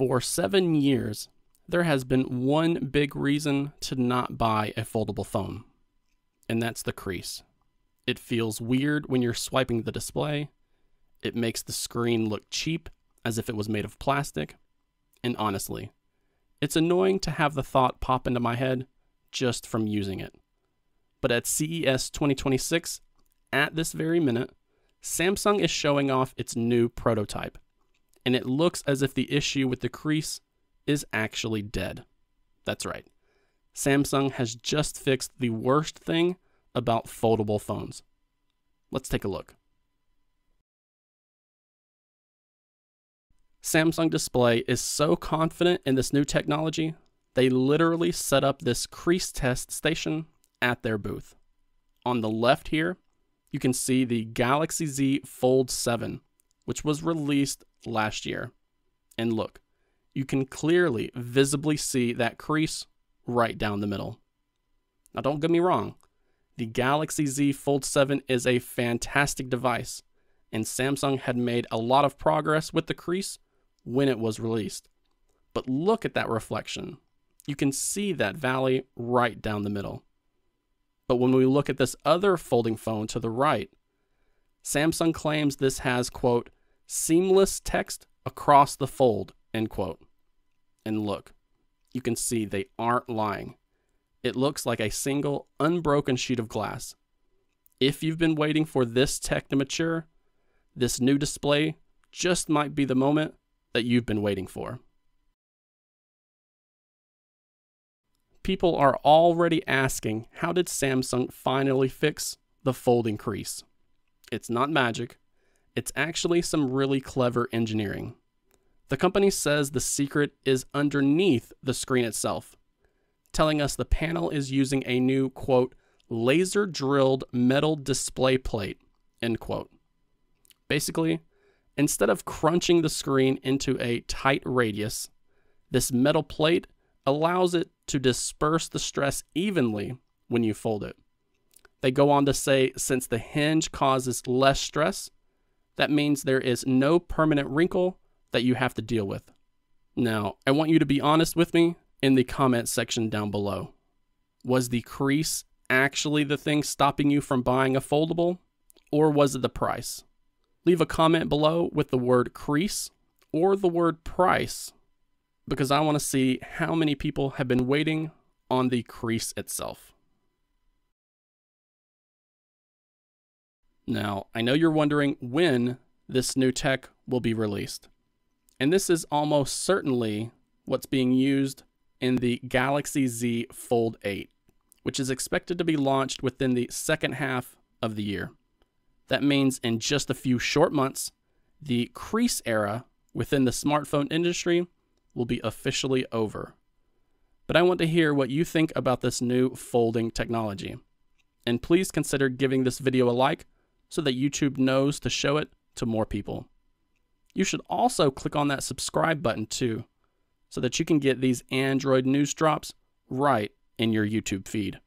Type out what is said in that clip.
For seven years, there has been one big reason to not buy a foldable phone, and that's the crease. It feels weird when you're swiping the display. It makes the screen look cheap, as if it was made of plastic. And honestly, it's annoying to have the thought pop into my head just from using it. But at CES 2026, at this very minute, Samsung is showing off its new prototype, and it looks as if the issue with the crease is actually dead. That's right. Samsung has just fixed the worst thing about foldable phones. Let's take a look. Samsung Display is so confident in this new technology, they literally set up this crease test station at their booth. On the left here, you can see the Galaxy Z Fold 7, which was released last year. And look, you can clearly visibly see that crease right down the middle. Now, don't get me wrong, the Galaxy Z Fold 7 is a fantastic device, and Samsung had made a lot of progress with the crease when it was released. But look at that reflection. You can see that valley right down the middle. But when we look at this other folding phone to the right, Samsung claims this has, quote, seamless text across the fold, end quote. And look, you can see they aren't lying. It looks like a single, unbroken sheet of glass. If you've been waiting for this tech to mature, this new display just might be the moment that you've been waiting for. people are already asking how did Samsung finally fix the folding crease? It's not magic, it's actually some really clever engineering. The company says the secret is underneath the screen itself, telling us the panel is using a new, quote, laser drilled metal display plate, end quote. Basically, instead of crunching the screen into a tight radius, this metal plate allows it to disperse the stress evenly when you fold it. They go on to say since the hinge causes less stress, that means there is no permanent wrinkle that you have to deal with. Now, I want you to be honest with me in the comment section down below. Was the crease actually the thing stopping you from buying a foldable, or was it the price? Leave a comment below with the word crease or the word price because I want to see how many people have been waiting on the crease itself. Now, I know you're wondering when this new tech will be released. And this is almost certainly what's being used in the Galaxy Z Fold 8, which is expected to be launched within the second half of the year. That means in just a few short months, the crease era within the smartphone industry will be officially over. But I want to hear what you think about this new folding technology. And please consider giving this video a like so that YouTube knows to show it to more people. You should also click on that subscribe button too, so that you can get these Android news drops right in your YouTube feed.